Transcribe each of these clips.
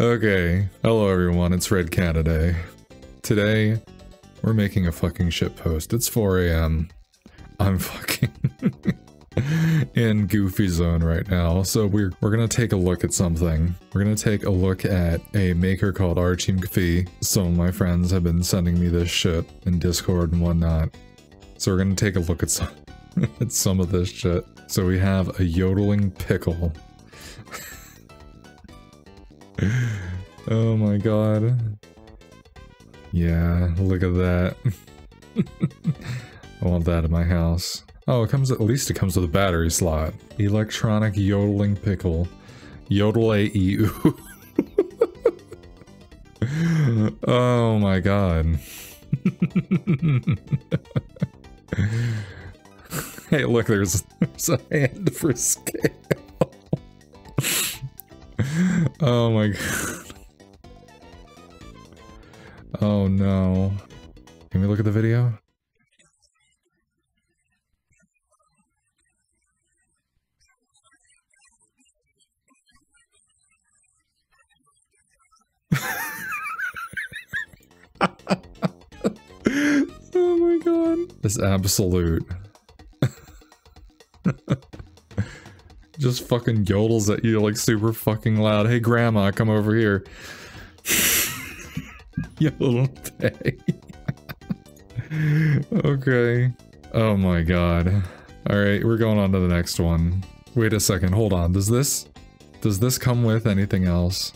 okay, hello everyone, it's Redd Canaday. Today, we're making a fucking shit post. It's 4 a.m. I'm fucking in goofy zone right now. So we're we're gonna take a look at something. We're gonna take a look at a maker called Archie McPhee. Some of my friends have been sending me this shit in Discord and whatnot. So we're gonna take a look at some at some of this shit. So we have a yodeling pickle. oh my god. Yeah, look at that. I want that in my house. Oh, it comes at least it comes with a battery slot. Electronic yodeling pickle. Yodel a -oo. oh my god. hey, look, there's, there's a hand for scale. oh my god. Oh no. Can we look at the video? oh my god. This absolute. Just fucking yodels at you like super fucking loud. Hey grandma, come over here. Day. okay. Oh my god. Alright, we're going on to the next one. Wait a second, hold on. Does this... Does this come with anything else?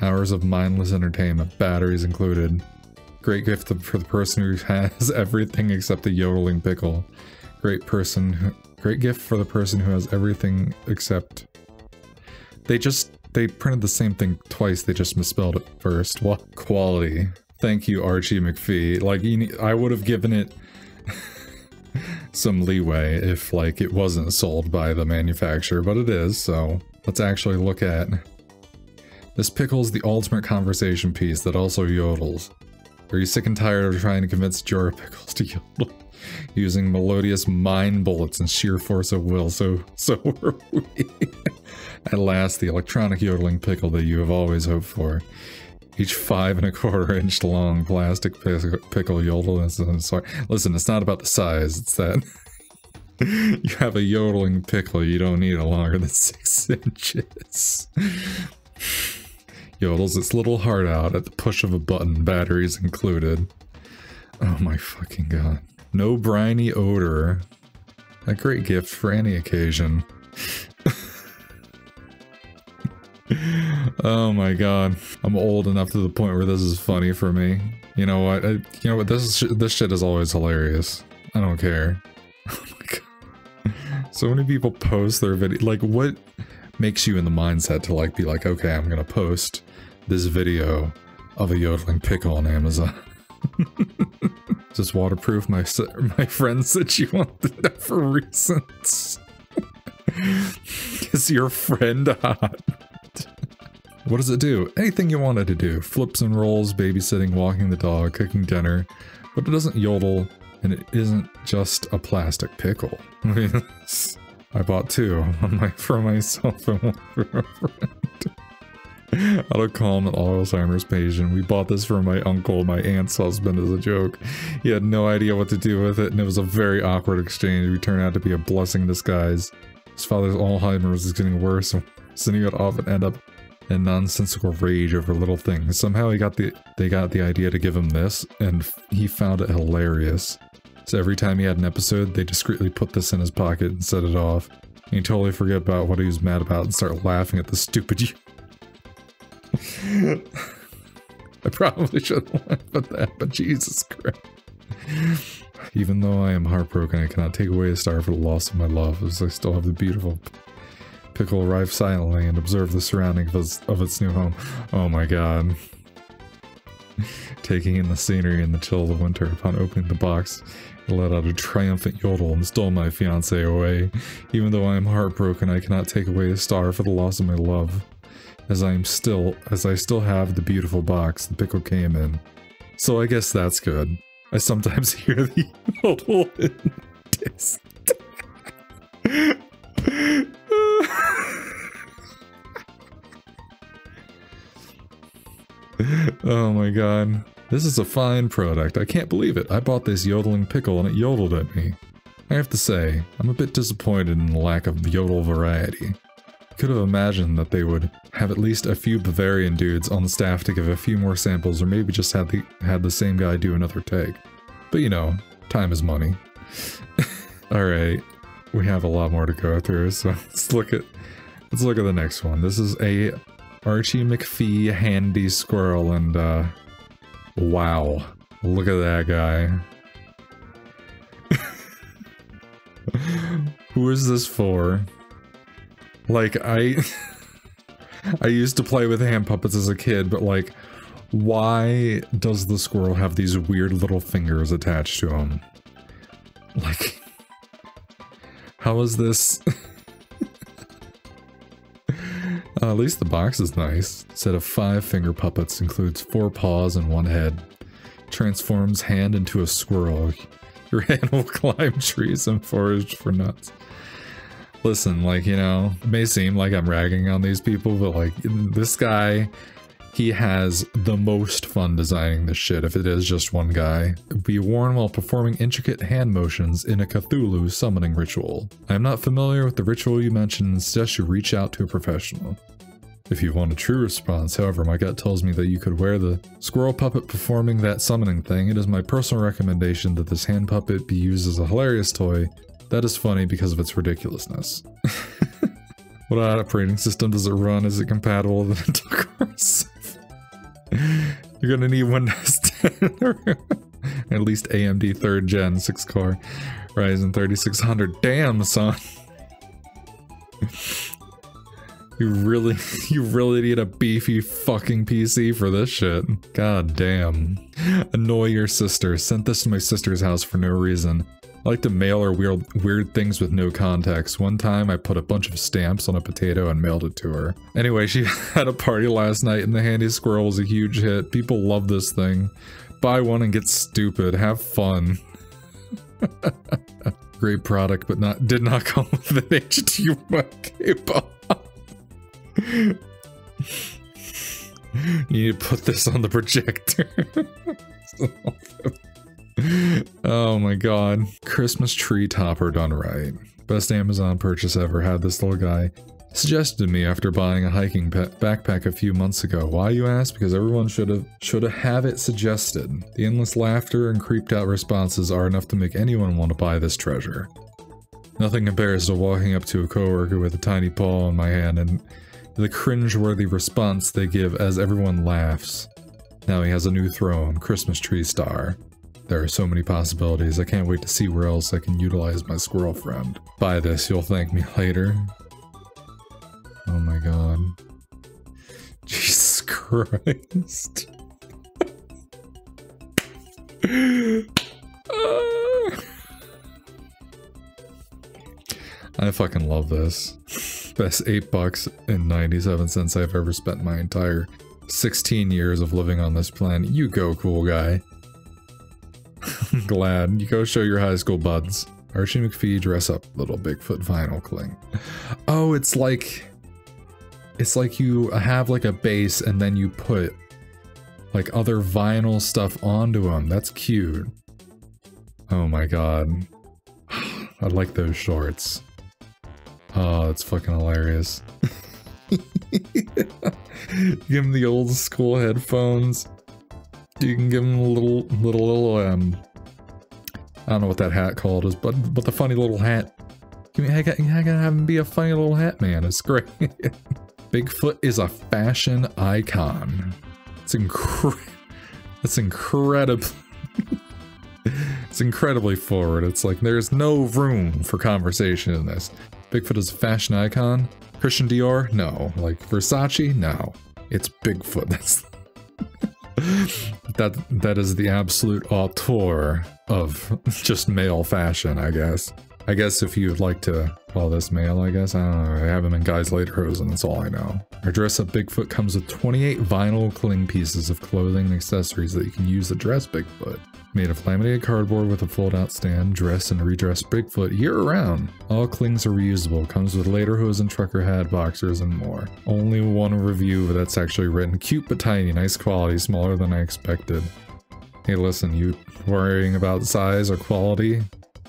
Hours of mindless entertainment, batteries included. Great gift for the person who has everything except a yodeling pickle. Great person, great gift for the person who has everything except... They just, they printed the same thing twice, they just misspelled it first. What quality. Thank you, Archie McPhee. Like, I would have given it some leeway if, like, it wasn't sold by the manufacturer, but it is, so let's actually look at this pickle's the ultimate conversation piece that also yodels. Are you sick and tired of trying to convince Jora Pickles to yodel? Using melodious mind bullets and sheer force of will, so so are we. At last, the electronic yodeling pickle that you have always hoped for. Each five and a quarter inch long plastic pickle yodel. Sorry. Listen, it's not about the size, it's that you have a yodeling pickle, you don't need it longer than six inches yodels its little heart out at the push of a button, batteries included. Oh my fucking god. No briny odor. A great gift for any occasion. oh my god. I'm old enough to the point where this is funny for me. You know what? I, you know what? This is, this shit is always hilarious. I don't care. Oh my god. So many people post their video. Like, what makes you in the mindset to like be like, okay, I'm gonna post this video of a yodeling pickle on Amazon. Is this waterproof? My my friend said she wanted that for reasons. Is your friend hot? what does it do? Anything you wanted to do. Flips and rolls, babysitting, walking the dog, cooking dinner. But it doesn't yodel, and it isn't just a plastic pickle. I bought two my, for myself and one for a friend. Out of an Alzheimer's patient. We bought this for my uncle, my aunt's husband, as a joke. He had no idea what to do with it, and it was a very awkward exchange. We turned out to be a blessing in disguise. His father's Alzheimer's is getting worse, and he would often end up in nonsensical rage over little things. Somehow he got the they got the idea to give him this, and he found it hilarious. So every time he had an episode, they discreetly put this in his pocket and set it off. And he totally forget about what he was mad about and start laughing at the stupid I probably shouldn't laugh at that, but Jesus Christ. Even though I am heartbroken, I cannot take away a star for the loss of my love, as I still have the beautiful pickle arrive silently and observe the surroundings of its, of its new home. Oh my god. Taking in the scenery in the chill of the winter, upon opening the box, it let out a triumphant yodel and stole my fiance away. Even though I am heartbroken, I cannot take away a star for the loss of my love as I'm still as I still have the beautiful box the pickle came in. So I guess that's good. I sometimes hear the old oh my god. This is a fine product. I can't believe it. I bought this yodeling pickle and it yodeled at me. I have to say, I'm a bit disappointed in the lack of yodel variety. Could have imagined that they would have at least a few Bavarian dudes on the staff to give a few more samples or maybe just had the had the same guy do another take. But you know, time is money. Alright, we have a lot more to go through, so let's look at let's look at the next one. This is a Archie McPhee handy squirrel and uh wow. Look at that guy. Who is this for? Like, I... I used to play with hand puppets as a kid, but like, why does the squirrel have these weird little fingers attached to him? Like, how is this? uh, at least the box is nice. Set of five finger puppets includes four paws and one head. Transforms hand into a squirrel. Your hand will climb trees and forage for nuts listen, like, you know, it may seem like I'm ragging on these people, but like, this guy, he has the most fun designing this shit if it is just one guy. Be worn while performing intricate hand motions in a Cthulhu summoning ritual. I am not familiar with the ritual you mentioned suggest you reach out to a professional. If you want a true response, however, my gut tells me that you could wear the squirrel puppet performing that summoning thing. It is my personal recommendation that this hand puppet be used as a hilarious toy that is funny because of its ridiculousness. what operating system does it run? Is it compatible with Intel Core You're gonna need Windows 10 at least AMD 3rd gen 6 core Ryzen 3600. Damn, son. You really, you really need a beefy fucking PC for this shit. God damn. Annoy your sister. Sent this to my sister's house for no reason. I like to mail her weird, weird things with no context. One time I put a bunch of stamps on a potato and mailed it to her. Anyway, she had a party last night and the handy squirrel was a huge hit. People love this thing. Buy one and get stupid. Have fun. Great product, but not did not come with an HDMI cable. you need to put this on the projector. Oh my god. Christmas tree topper done right. Best Amazon purchase ever had this little guy suggested to me after buying a hiking backpack a few months ago. Why you ask? Because everyone should have should have it suggested. The endless laughter and creeped out responses are enough to make anyone want to buy this treasure. Nothing compares to walking up to a coworker with a tiny paw in my hand and the cringe-worthy response they give as everyone laughs. Now he has a new throne, Christmas tree star. There are so many possibilities, I can't wait to see where else I can utilize my squirrel friend. Buy this, you'll thank me later. Oh my god. Jesus Christ. I fucking love this. Best 8 bucks and 97 cents I've ever spent my entire 16 years of living on this planet. You go, cool guy. Glad. You go show your high school buds. Archie McPhee dress up little Bigfoot vinyl cling. Oh, it's like... It's like you have like a base and then you put like other vinyl stuff onto them. That's cute. Oh my god. I like those shorts. Oh, that's fucking hilarious. Give him the old school headphones. You can give him a little, little, little, um, I don't know what that hat called is, but, but the funny little hat. I, I, gotta have him be a funny little hat man. It's great. Bigfoot is a fashion icon. It's incredible. It's incredible. it's incredibly forward. It's like there's no room for conversation in this. Bigfoot is a fashion icon. Christian Dior? No. Like Versace? No. It's Bigfoot. That's that that is the absolute auteur of just male fashion, I guess. I guess if you'd like to call this male, I guess. I don't know. I have him in guys' lederhosen, that's all I know. Our dress up Bigfoot comes with 28 vinyl cling pieces of clothing and accessories that you can use to dress Bigfoot. Made of laminated cardboard with a fold-out stand, dress and redress Bigfoot year-round. All clings are reusable, comes with lederhosen, trucker hat, boxers, and more. Only one review that's actually written. Cute but tiny, nice quality, smaller than I expected. Hey listen, you worrying about size or quality?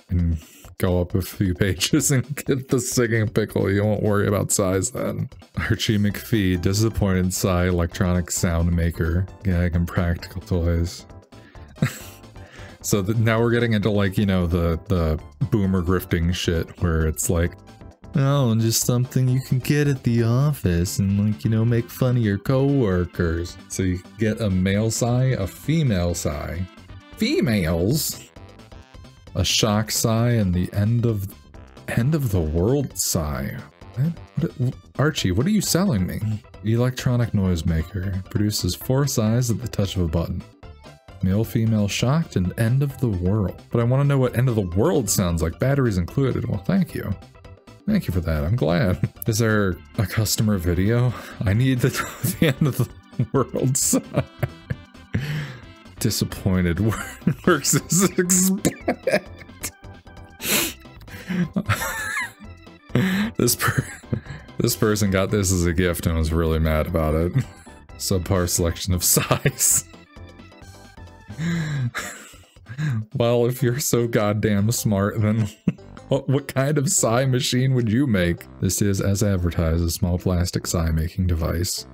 And go up a few pages and get the singing pickle. You won't worry about size then. Archie McPhee, disappointed sigh, electronic sound maker, gag and practical toys. so the, now we're getting into like, you know, the, the boomer grifting shit where it's like, Oh, just something you can get at the office and like, you know, make fun of your coworkers. So you get a male sigh, a female sigh. Females? A shock sigh and the end of end of the world sigh. What, what, Archie, what are you selling me? Electronic noisemaker produces four sighs at the touch of a button. Male, female, shocked, and end of the world. But I want to know what end of the world sounds like. Batteries included. Well, thank you. Thank you for that. I'm glad. Is there a customer video? I need the, the end of the world sigh disappointed works as expected. this per this person got this as a gift and was really mad about it. Subpar selection of size. well, if you're so goddamn smart, then what, what kind of sigh machine would you make? This is, as advertised, a small plastic sigh making device.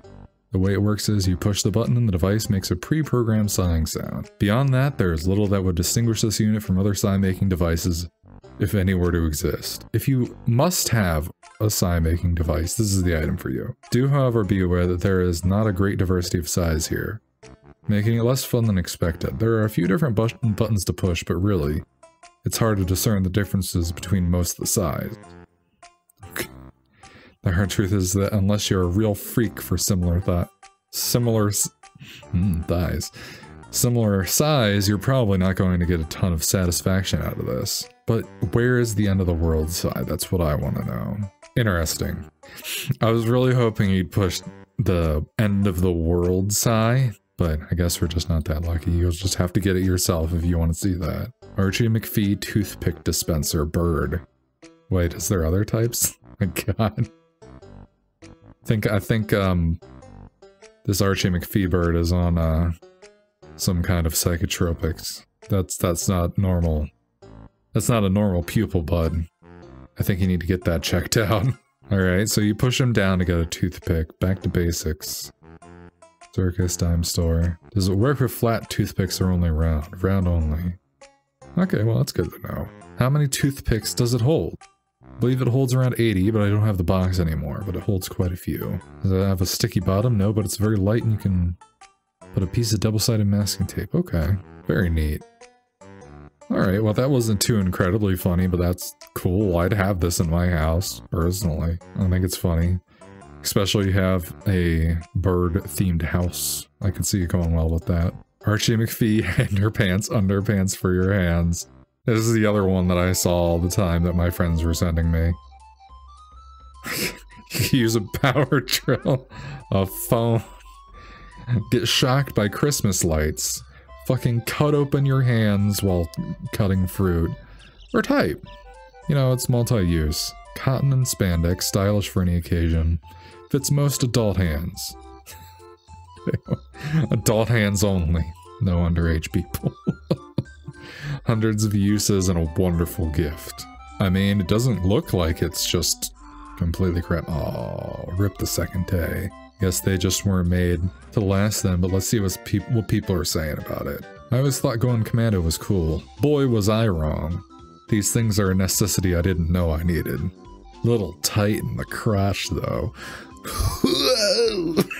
The way it works is you push the button and the device makes a pre-programmed sighing sound. Beyond that, there is little that would distinguish this unit from other sign-making devices, if any were to exist. If you must have a sign-making device, this is the item for you. Do however be aware that there is not a great diversity of size here, making it less fun than expected. There are a few different buttons to push, but really, it's hard to discern the differences between most of the size. The hard truth is that unless you're a real freak for similar thought, similar mm, thighs, similar size, you're probably not going to get a ton of satisfaction out of this. But where is the end of the world side? That's what I want to know. Interesting. I was really hoping you'd push the end of the world sigh, but I guess we're just not that lucky. You'll just have to get it yourself if you want to see that. Archie McPhee toothpick dispenser bird. Wait, is there other types? my god think I think um this Archie McPhee bird is on uh some kind of psychotropics. That's that's not normal. That's not a normal pupil bud. I think you need to get that checked out. Alright, so you push him down to get a toothpick. Back to basics. Circus dime store. Does it work with flat toothpicks or only round? Round only. Okay, well that's good to know. How many toothpicks does it hold? Believe it holds around 80, but I don't have the box anymore, but it holds quite a few. Does it have a sticky bottom? No, but it's very light and you can put a piece of double-sided masking tape. Okay, very neat. Alright, well that wasn't too incredibly funny, but that's cool. I'd have this in my house, personally. I think it's funny. Especially you have a bird-themed house. I can see you going well with that. Archie McPhee, underpants, underpants for your hands. This is the other one that I saw all the time that my friends were sending me. use a power drill, a phone, get shocked by Christmas lights, fucking cut open your hands while cutting fruit, or type. You know, it's multi-use. Cotton and spandex, stylish for any occasion. Fits most adult hands. adult hands only. No underage people. Hundreds of uses, and a wonderful gift. I mean, it doesn't look like it's just completely crap. Oh, rip the second day. Guess they just weren't made to last then, but let's see what, pe what people are saying about it. I always thought going commando was cool. Boy, was I wrong. These things are a necessity I didn't know I needed. Little tight in the crotch, though.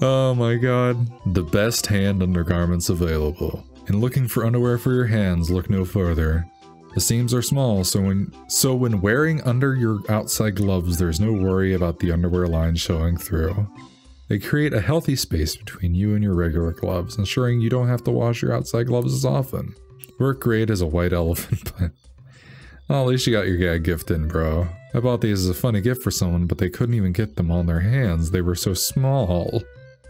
oh my god. The best hand undergarments available. And looking for underwear for your hands, look no further. The seams are small, so when so when wearing under your outside gloves, there's no worry about the underwear line showing through. They create a healthy space between you and your regular gloves, ensuring you don't have to wash your outside gloves as often. Work great as a white elephant, but well, at least you got your gag gift in, bro. I bought these as a funny gift for someone, but they couldn't even get them on their hands. They were so small.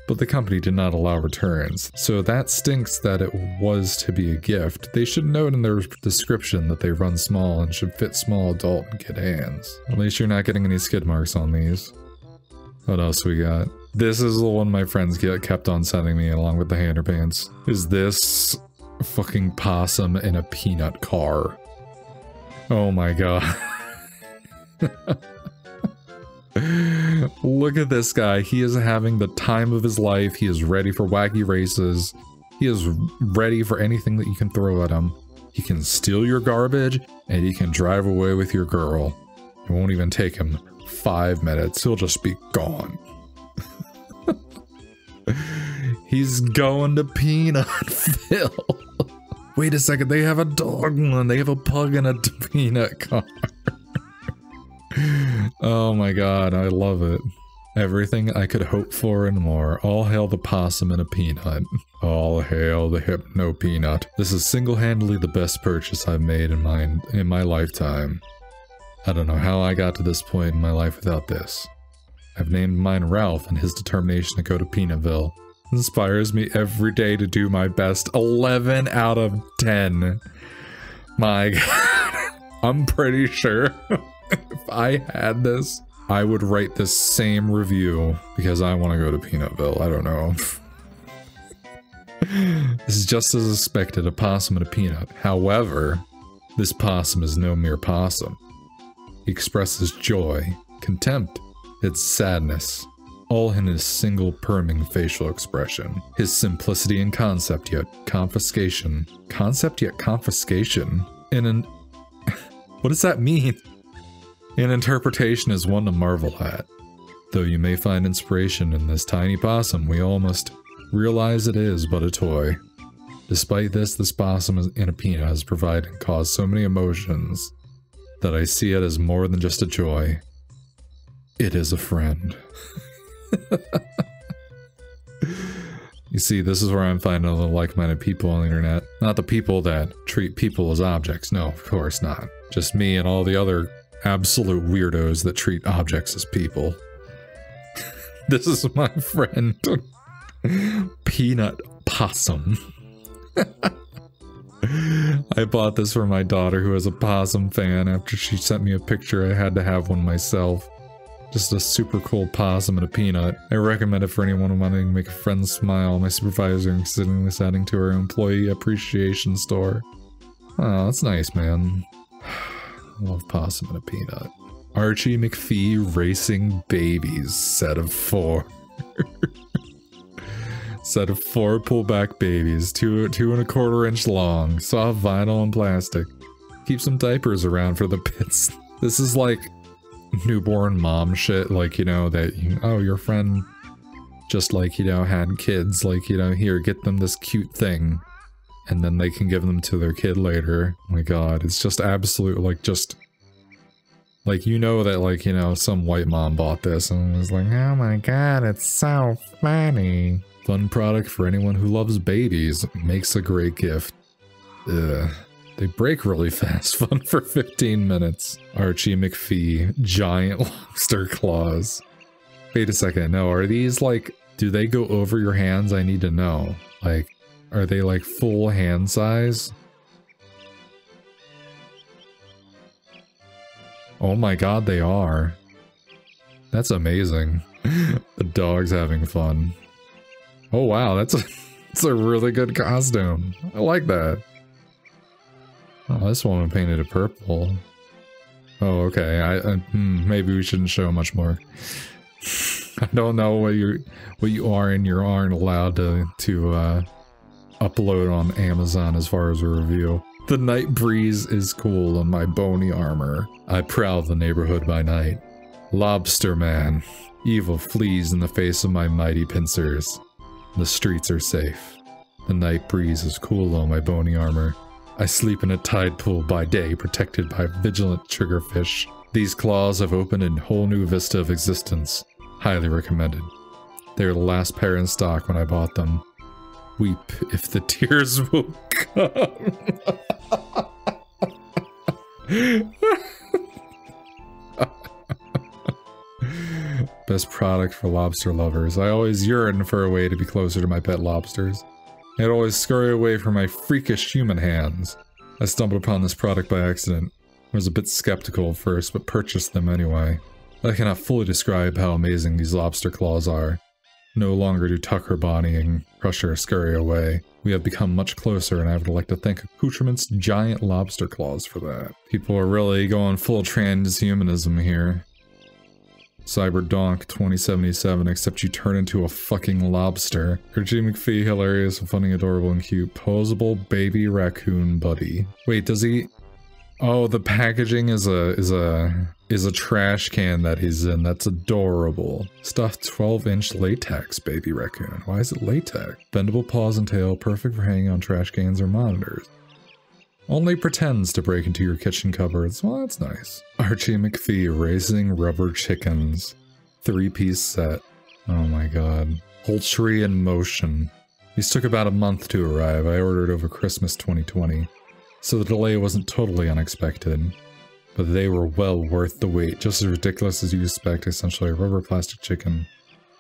But the company did not allow returns, so that stinks that it was to be a gift. They should note in their description that they run small and should fit small adult and kid hands. At least you're not getting any skid marks on these. What else we got? This is the one my friends get kept on sending me along with the hander pants. Is this fucking possum in a peanut car? Oh my god. Look at this guy. He is having the time of his life. He is ready for wacky races. He is ready for anything that you can throw at him. He can steal your garbage and he can drive away with your girl. It won't even take him five minutes. He'll just be gone. He's going to Peanutville. Wait a second, they have a dog one. They have a pug in a peanut car oh my god, I love it. Everything I could hope for and more. All hail the possum and a peanut. All hail the hypno peanut. This is single-handedly the best purchase I've made in my in my lifetime. I don't know how I got to this point in my life without this. I've named mine Ralph and his determination to go to Peanutville inspires me every day to do my best. 11 out of 10. My god. I'm pretty sure if I had this, I would write this same review because I want to go to Peanutville. I don't know. this is just as expected, a possum and a peanut. However, this possum is no mere possum. He expresses joy, contempt, its sadness, all in his single perming facial expression. His simplicity and concept yet confiscation. Concept yet confiscation? In an... what does that mean? An interpretation is one to marvel at. Though you may find inspiration in this tiny possum, we all must realize it is but a toy. Despite this, this possum in a peanut has provided and caused so many emotions that I see it as more than just a joy. It is a friend. you see, this is where I'm finding other like-minded people on the internet. Not the people that treat people as objects, no, of course not. Just me and all the other absolute weirdos that treat objects as people. this is my friend. Peanut Possum. I bought this for my daughter who is a possum fan after she sent me a picture I had to have one myself. Just a super cool possum and a peanut. I recommend it for anyone wanting to make a friend smile. My supervisor considering this adding to her employee appreciation store. Oh, that's nice, man. Love possum and a peanut. Archie McPhee Racing Babies, set of four. set of four pullback babies, two two and a quarter inch long, soft vinyl and plastic. Keep some diapers around for the pits. This is like newborn mom shit, like, you know, that, you, oh, your friend just like, you know, had kids, like, you know, here, get them this cute thing and then they can give them to their kid later. Oh my god, it's just absolute, like, just... Like, you know that, like, you know, some white mom bought this and was like, oh my god, it's so funny. Fun product for anyone who loves babies. Makes a great gift. Ugh. They break really fast. Fun for 15 minutes. Archie McPhee. Giant lobster claws. Wait a second. No, are these, like... Do they go over your hands? I need to know. Like, are they like full hand size? Oh my god, they are. That's amazing. the dog's having fun. Oh wow, that's a, that's a really good costume. I like that. Oh, this woman painted it purple. Oh, okay. I, I hmm, maybe we shouldn't show much more. I don't know what you what you are and you aren't allowed to to uh, upload on Amazon as far as a review. The night breeze is cool on my bony armor. I prowl the neighborhood by night. Lobster man. Evil flees in the face of my mighty pincers. The streets are safe. The night breeze is cool on my bony armor. I sleep in a tide pool by day, protected by vigilant triggerfish. These claws have opened a whole new vista of existence. Highly recommended. They were the last pair in stock when I bought them. Weep if the tears will come. Best product for lobster lovers. I always yearn for a way to be closer to my pet lobsters. I'd always scurry away from my freakish human hands. I stumbled upon this product by accident. I was a bit skeptical at first, but purchased them anyway. I cannot fully describe how amazing these lobster claws are. No longer do tuck her body and crush her scurry away. We have become much closer, and I would like to thank Accoutrements Giant Lobster Claws for that. People are really going full transhumanism here. Cyberdonk 2077, except you turn into a fucking lobster. Archie McPhee, hilarious, funny, adorable, and cute. Posable baby raccoon buddy. Wait, does he... Oh, the packaging is a is a is a trash can that he's in. That's adorable. Stuffed 12-inch latex baby raccoon. Why is it latex? Bendable paws and tail, perfect for hanging on trash cans or monitors. Only pretends to break into your kitchen cupboards. Well, that's nice. Archie McPhee raising Rubber Chickens. Three-piece set. Oh my god. Poultry in motion. These took about a month to arrive. I ordered over Christmas 2020. So the delay wasn't totally unexpected. But they were well worth the wait. Just as ridiculous as you expect, essentially a rubber plastic chicken.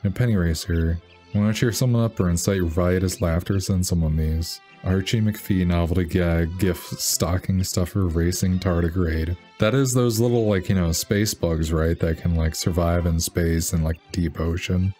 And a penny racer. Want to cheer someone up or incite riotous laughter? Send someone these. Archie McPhee novelty gag gift stocking stuffer racing tardigrade. That is those little like, you know, space bugs, right? That can like survive in space and like deep ocean.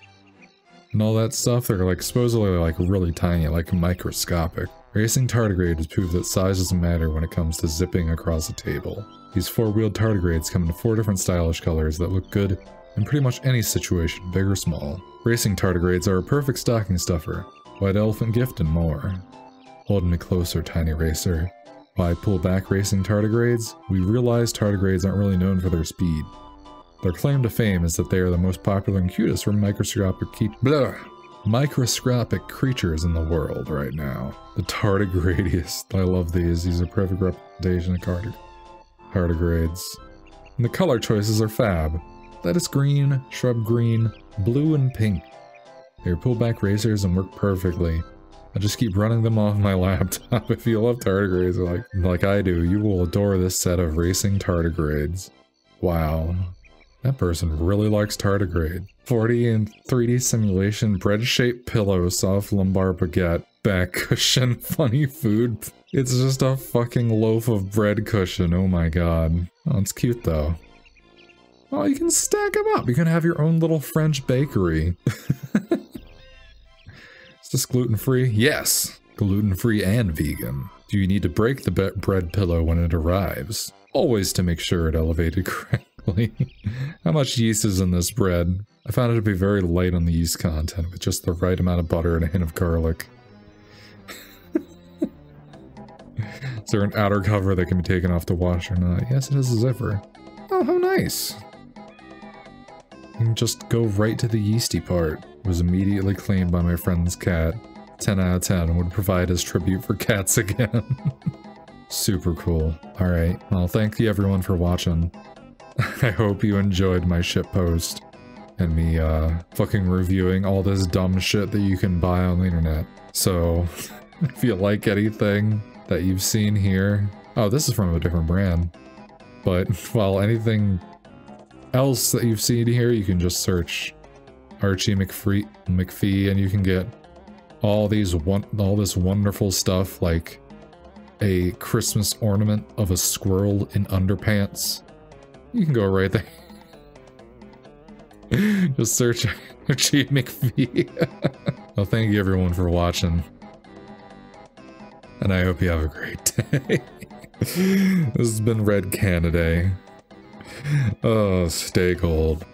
And all that stuff, they're like supposedly like really tiny, like microscopic. Racing tardigrade has proved that size doesn't matter when it comes to zipping across a table. These four-wheeled tardigrades come in four different stylish colors that look good in pretty much any situation, big or small. Racing tardigrades are a perfect stocking stuffer, white elephant gift and more. Hold me closer, tiny racer. By pull back racing tardigrades, we realize tardigrades aren't really known for their speed. Their claim to fame is that they are the most popular and cutest for microscopic keep blah, microscopic creatures in the world right now. The tardigradius. I love these. These are perfect representation of tardigrades tardigrades. And the color choices are fab. Lettuce green, shrub green, blue, and pink. They're pullback racers and work perfectly. I just keep running them off my laptop. if you love tardigrades like, like I do, you will adore this set of racing tardigrades. Wow. That person really likes tardigrade. 40 in 3D simulation, bread-shaped pillow, soft lumbar baguette, back cushion, funny food, it's just a fucking loaf of bread cushion. Oh my god. Oh, it's cute though. Oh, you can stack them up. You can have your own little French bakery. Is this gluten-free? Yes. Gluten-free and vegan. Do you need to break the bread pillow when it arrives? Always to make sure it elevated correctly. How much yeast is in this bread? I found it to be very light on the yeast content with just the right amount of butter and a hint of garlic. Is there an outer cover that can be taken off the wash or not? Yes, it is a zipper. Oh, how nice. You can just go right to the yeasty part. It was immediately claimed by my friend's cat. 10 out of 10 would provide his tribute for cats again. Super cool. Alright, well thank you everyone for watching. I hope you enjoyed my shit post and me uh, fucking reviewing all this dumb shit that you can buy on the internet. So, if you like anything, that you've seen here. Oh, this is from a different brand. But, well, anything else that you've seen here, you can just search Archie McFree, McPhee and you can get all these one all this wonderful stuff like a Christmas ornament of a squirrel in underpants. You can go right there. Just search Archie McPhee. well, thank you everyone for watching and I hope you have a great day. this has been Redd Canaday. Oh, stay gold.